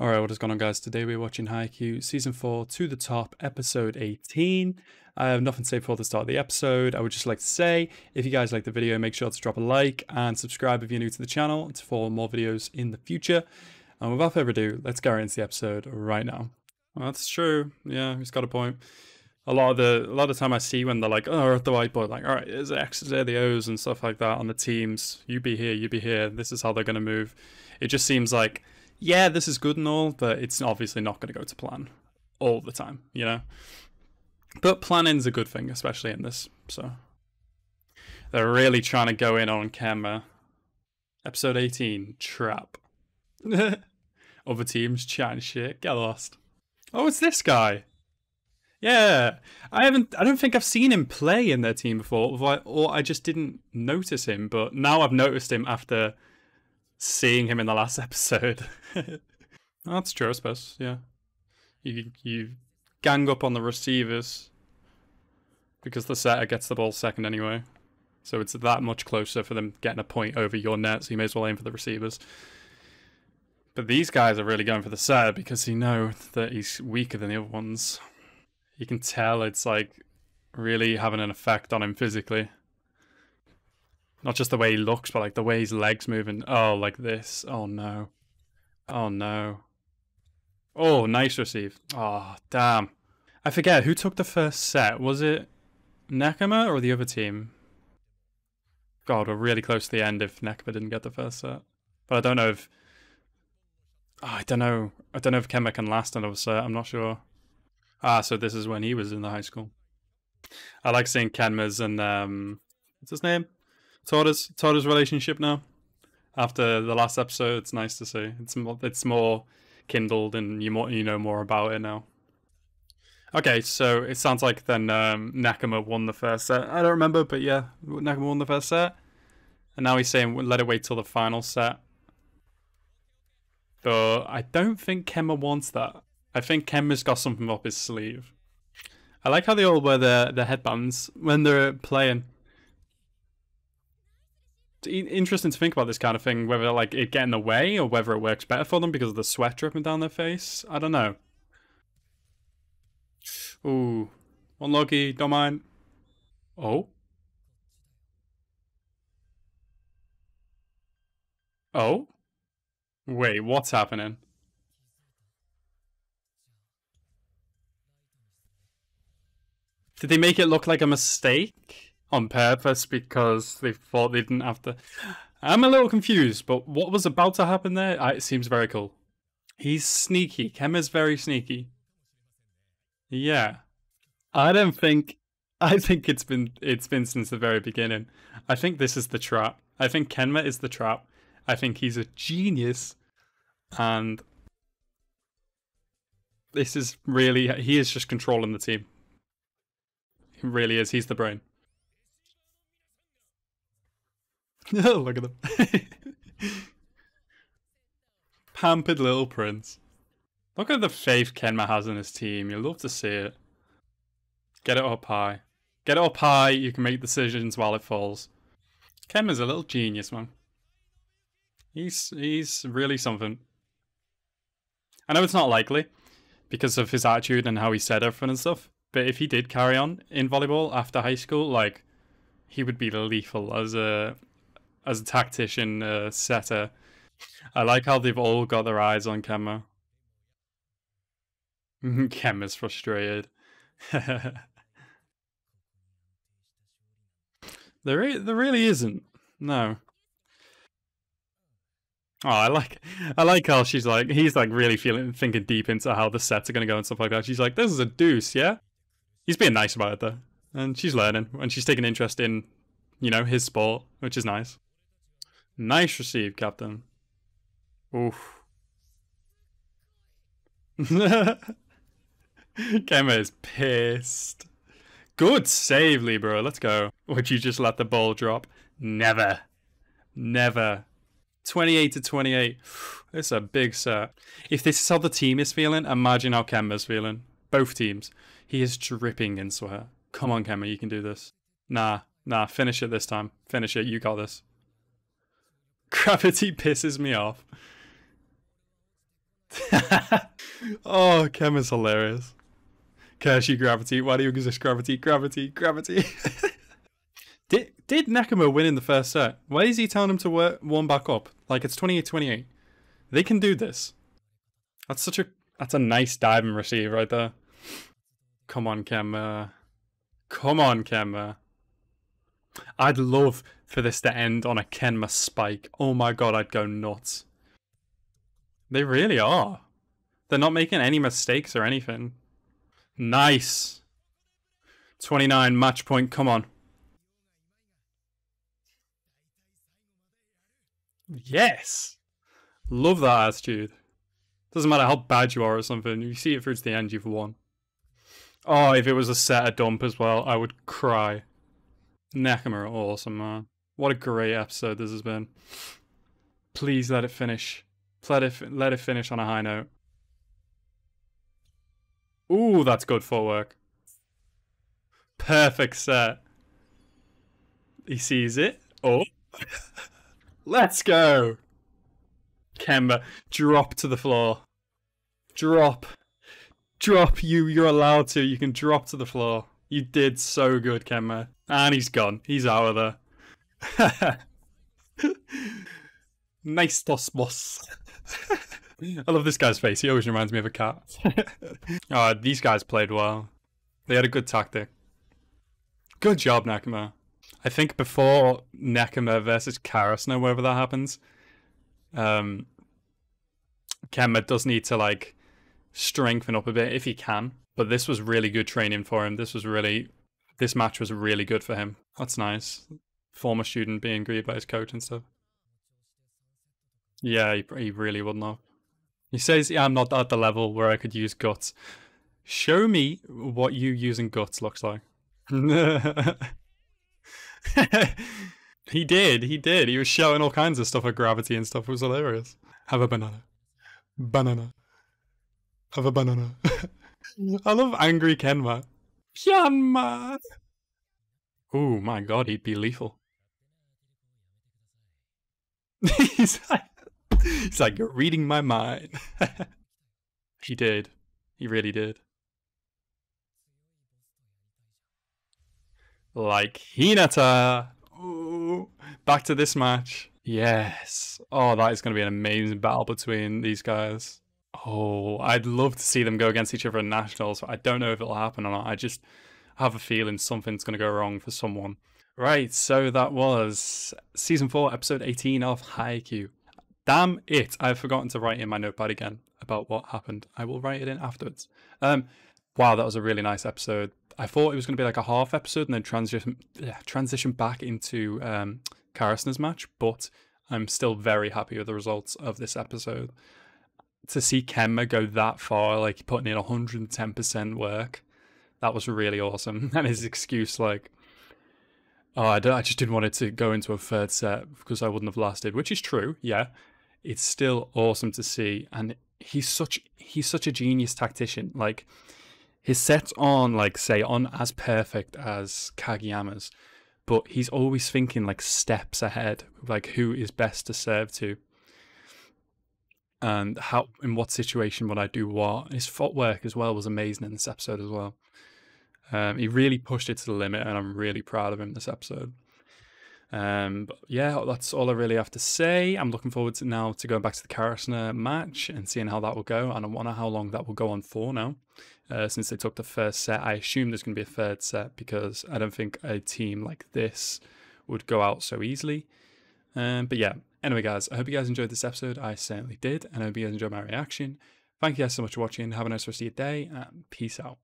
Alright, what is going on guys? Today we're watching Haikyuu Season 4 to the top, Episode 18. I have nothing to say before the start of the episode. I would just like to say, if you guys like the video, make sure to drop a like and subscribe if you're new to the channel to follow more videos in the future. And without further ado, let's get right into the episode right now. Well, that's true. Yeah, he's got a point. A lot of the a lot of time I see when they're like, oh, at the whiteboard, like, all right, there's the X's, there the O's and stuff like that on the teams. You be here, you be here. This is how they're gonna move. It just seems like yeah, this is good and all, but it's obviously not going to go to plan all the time, you know? But planning's a good thing, especially in this, so. They're really trying to go in on camera. Episode 18, Trap. Other teams chatting shit, get lost. Oh, it's this guy. Yeah, I haven't. I don't think I've seen him play in their team before, or I just didn't notice him. But now I've noticed him after seeing him in the last episode. That's true, I suppose. Yeah, you you gang up on the receivers because the setter gets the ball second anyway, so it's that much closer for them getting a point over your net. So you may as well aim for the receivers. But these guys are really going for the setter because you know that he's weaker than the other ones. You can tell it's like really having an effect on him physically. Not just the way he looks, but like the way his legs moving. Oh, like this. Oh no. Oh no. Oh, nice receive. Oh, damn. I forget who took the first set. Was it Nekoma or the other team? God, we're really close to the end if Nekoma didn't get the first set. But I don't know if. Oh, I don't know. I don't know if Kenma can last another set. I'm not sure. Ah, so this is when he was in the high school. I like seeing Kenma's and um, what's his name? Tora's Tora's relationship now. After the last episode, it's nice to see. It's more, it's more kindled, and you more you know more about it now. Okay, so it sounds like then um, Nekoma won the first set. I don't remember, but yeah, Nekoma won the first set, and now he's saying let it wait till the final set. But I don't think Kenma wants that. I think Kenma's got something up his sleeve. I like how they all wear their, their headbands when they're playing interesting to think about this kind of thing, whether like it get in the way or whether it works better for them because of the sweat dripping down their face. I don't know. Ooh, unlucky. Don't mind. Oh. Oh. Wait, what's happening? Did they make it look like a mistake? On purpose because they thought they didn't have to. I'm a little confused, but what was about to happen there? It seems very cool. He's sneaky. is very sneaky. Yeah, I don't think. I think it's been it's been since the very beginning. I think this is the trap. I think Kenma is the trap. I think he's a genius, and this is really he is just controlling the team. He really is. He's the brain. Look at them. Pampered little prince. Look at the faith Kenma has in his team. You'll love to see it. Get it up high. Get it up high, you can make decisions while it falls. Kenma's a little genius, man. He's he's really something. I know it's not likely because of his attitude and how he said everything and stuff. But if he did carry on in volleyball after high school, like he would be lethal as a as a tactician uh, setter. I like how they've all got their eyes on Kenma. Kenma's frustrated. there, there really isn't. No. Oh, I like, I like how she's like, he's like really feeling, thinking deep into how the sets are gonna go and stuff like that. She's like, "This is a deuce, yeah." He's being nice about it though, and she's learning, and she's taking interest in, you know, his sport, which is nice. Nice receive, Captain. Oof. Kenma is pissed. Good save, Libero. Let's go. Would you just let the ball drop? Never. Never. 28 to 28. It's a big set. If this is how the team is feeling, imagine how Kenma's feeling. Both teams. He is dripping in sweat. Come on, Kenma, you can do this. Nah, nah, finish it this time. Finish it. You got this. Gravity pisses me off. oh, Kem is hilarious. Kershi gravity. Why do you exist? Gravity, gravity, gravity. did did Nekoma win in the first set? Why is he telling him to work, warm back up? Like it's 28-28. They can do this. That's such a that's a nice dive and receive right there. Come on, Kenma. Come on, Kenma. I'd love for this to end on a Kenma spike. Oh my god, I'd go nuts. They really are. They're not making any mistakes or anything. Nice. 29 match point, come on. Yes. Love that attitude. Doesn't matter how bad you are or something. You see it through to the end, you've won. Oh, if it was a setter dump as well, I would cry. Nakamura, awesome, man. What a great episode this has been. Please let it finish. Let it, let it finish on a high note. Ooh, that's good footwork. Perfect set. He sees it. Oh. Let's go. Kenma, drop to the floor. Drop. Drop you. You're allowed to. You can drop to the floor. You did so good, Kenma. And he's gone. He's out of there. nice toss, boss. I love this guy's face. He always reminds me of a cat. oh, these guys played well. They had a good tactic. Good job, Nekoma. I think before Nekoma versus Karasuno, wherever that happens, um, Kenma does need to like strengthen up a bit if he can. But this was really good training for him. This was really, this match was really good for him. That's nice. Former student being greeted by his coach and stuff. Yeah, he, he really wouldn't have. He says, yeah, I'm not at the level where I could use guts. Show me what you using guts looks like. he did, he did. He was shouting all kinds of stuff at gravity and stuff. It was hilarious. Have a banana. Banana. Have a banana. I love angry Kenma. Kenma! Oh my god, he'd be lethal. he's like, he's like, you're reading my mind. he did. He really did. Like Hinata. Ooh, back to this match. Yes. Oh, that is going to be an amazing battle between these guys. Oh, I'd love to see them go against each other in nationals. I don't know if it'll happen or not. I just have a feeling something's going to go wrong for someone. Right, so that was season 4, episode 18 of Haikyuu. Damn it, I've forgotten to write in my notepad again about what happened. I will write it in afterwards. Um, wow, that was a really nice episode. I thought it was going to be like a half episode and then transition yeah, transition back into um, Karasuno's match, but I'm still very happy with the results of this episode. To see Kenma go that far, like putting in 110% work, that was really awesome. And his excuse, like, oh, I, I just didn't want it to go into a third set because I wouldn't have lasted, which is true. Yeah, it's still awesome to see, and he's such he's such a genius tactician. Like his sets aren't like say on as perfect as Kageyama's, but he's always thinking like steps ahead, like who is best to serve to. And how in what situation would I do what? His footwork as well was amazing in this episode as well. Um, he really pushed it to the limit, and I'm really proud of him this episode. Um, but yeah, that's all I really have to say. I'm looking forward to now to going back to the Karasuno match and seeing how that will go. And I wonder how long that will go on for now. Uh, since they took the first set, I assume there's going to be a third set because I don't think a team like this would go out so easily. Um, but yeah, anyway, guys, I hope you guys enjoyed this episode. I certainly did, and I hope you guys enjoyed my reaction. Thank you guys so much for watching. Have a nice rest of your day, and peace out.